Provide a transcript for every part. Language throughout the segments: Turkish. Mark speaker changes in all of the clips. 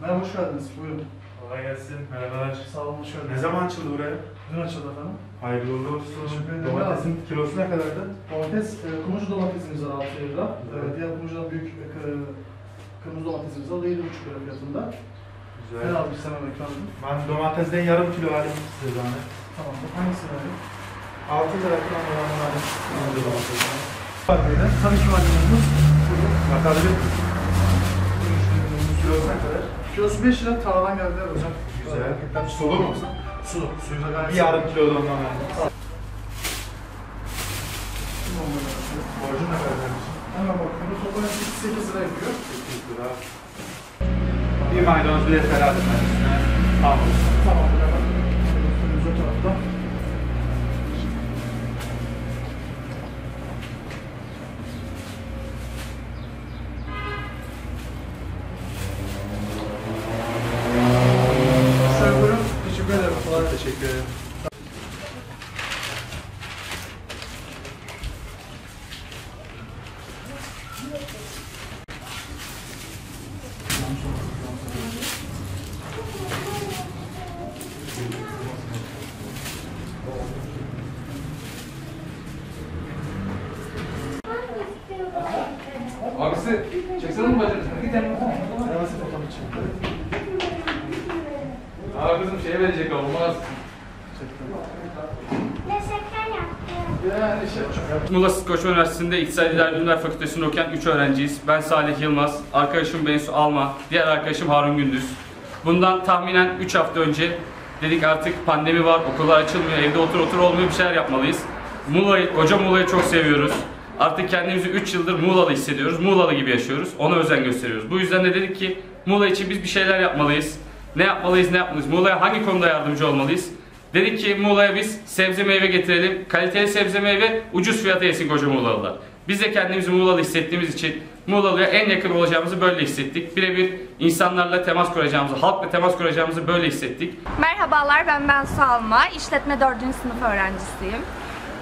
Speaker 1: Merhaba, hoş geldiniz. Buyurun.
Speaker 2: Kolay gelsin. Merhabalar.
Speaker 1: Sağ olun, hoş geldiniz.
Speaker 2: Ne zaman açıldı buraya?
Speaker 1: Dün açıldı efendim.
Speaker 2: Hayırlı uğurlu olsun.
Speaker 1: Teşekkür ederim.
Speaker 2: Domatesin kilosu ne kadardı?
Speaker 1: Domates, e, kırmızı domatesimiz var 6 lira. E, diğer kırmızıdan büyük e, kı- kırmızı domatesimiz var 7,5 lira fiyatında.
Speaker 2: Güzel.
Speaker 1: aldım istememek lazım.
Speaker 2: Ben domatesden yarım kilo alayım size zahmet.
Speaker 1: Tamam, hangisini alayım?
Speaker 2: 6 lira falan olanı alayım. Kırmızı domatesten.
Speaker 1: Var böyle. Tabii ki malzememiz.
Speaker 2: Bakabilir miyim? Kilosu ne kadar?
Speaker 1: Kilosu 5 lira, tarladan geldiler hocam.
Speaker 2: Güzel.
Speaker 1: Paketler
Speaker 2: Sulu mu?
Speaker 1: Sulu. Suyu da gayet
Speaker 2: Bir yarım kilo da ondan alayım. Borcu ne kadar vermişsin?
Speaker 1: Hemen bakıyoruz. Toplam 8 lira yapıyor.
Speaker 2: 8 lira. Bir maydanoz bir de üstüne. Tamam.
Speaker 1: Tamam,
Speaker 3: Abisi çeksene mi bacını?
Speaker 1: Fotoğrafı çekti.
Speaker 3: Aa kızım şey verecek olmaz.
Speaker 4: Muğla Koçman Üniversitesi'nde İktisadi Bilimler Fakültesi'nde okuyan 3 öğrenciyiz. Ben Salih Yılmaz, arkadaşım Bensu Alma, diğer arkadaşım Harun Gündüz. Bundan tahminen 3 hafta önce dedik artık pandemi var, okullar açılmıyor, evde otur otur olmuyor bir şeyler yapmalıyız. Muğla'yı, koca Muğla'yı çok seviyoruz. Artık kendimizi 3 yıldır Muğla'lı hissediyoruz, Muğla'lı gibi yaşıyoruz, ona özen gösteriyoruz. Bu yüzden de dedik ki Muğla için biz bir şeyler yapmalıyız. Ne yapmalıyız, ne yapmalıyız? Muğla'ya hangi konuda yardımcı olmalıyız? Dedik ki Muğla'ya biz sebze meyve getirelim. Kaliteli sebze meyve ucuz fiyata yesin koca Muğla'lılar. Biz de kendimizi Muğla'lı hissettiğimiz için Muğla'lıya en yakın olacağımızı böyle hissettik. Birebir insanlarla temas kuracağımızı, halkla temas kuracağımızı böyle hissettik.
Speaker 5: Merhabalar ben Ben Salma. İşletme 4. sınıf öğrencisiyim.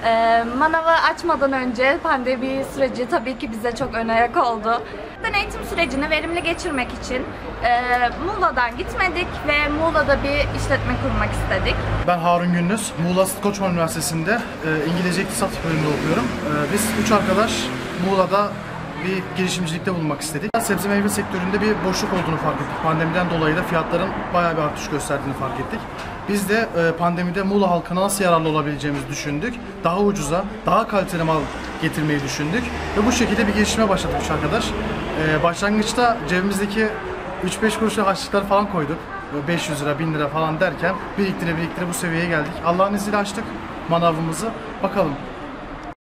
Speaker 5: Ee, manavı açmadan önce pandemi süreci tabii ki bize çok ön ayak oldu. Ben eğitim sürecini verimli geçirmek için e, Muğla'dan gitmedik ve Muğla'da bir işletme kurmak istedik.
Speaker 1: Ben Harun Gündüz. Muğla Sıt Koçman Üniversitesi'nde e, İngilizce İktisat bölümünde okuyorum. E, biz üç arkadaş Muğla'da bir girişimcilikte bulunmak istedik. Sebze meyve sektöründe bir boşluk olduğunu fark ettik. Pandemiden dolayı da fiyatların bayağı bir artış gösterdiğini fark ettik. Biz de e, pandemide Muğla halkına nasıl yararlı olabileceğimizi düşündük. Daha ucuza, daha kaliteli mal getirmeyi düşündük. Ve bu şekilde bir girişime başladık üç arkadaş. E, başlangıçta cebimizdeki 3-5 kuruşa harçlıklar falan koyduk. Böyle 500 lira, 1000 lira falan derken biriktire biriktire bu seviyeye geldik. Allah'ın izniyle açtık manavımızı. Bakalım